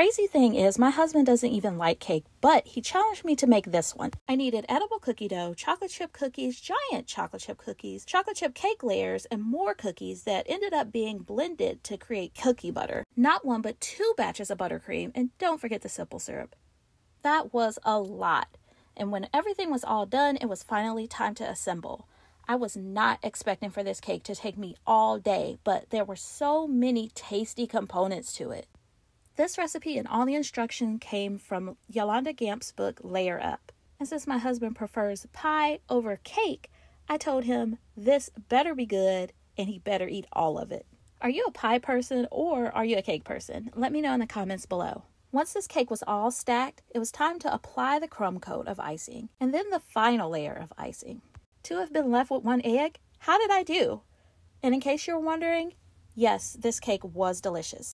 crazy thing is, my husband doesn't even like cake, but he challenged me to make this one. I needed edible cookie dough, chocolate chip cookies, giant chocolate chip cookies, chocolate chip cake layers, and more cookies that ended up being blended to create cookie butter. Not one, but two batches of buttercream, and don't forget the simple syrup. That was a lot. And when everything was all done, it was finally time to assemble. I was not expecting for this cake to take me all day, but there were so many tasty components to it. This recipe and all the instruction came from Yolanda Gampp's book, Layer Up. And since my husband prefers pie over cake, I told him this better be good and he better eat all of it. Are you a pie person or are you a cake person? Let me know in the comments below. Once this cake was all stacked, it was time to apply the crumb coat of icing and then the final layer of icing. To have been left with one egg, how did I do? And in case you're wondering, yes, this cake was delicious.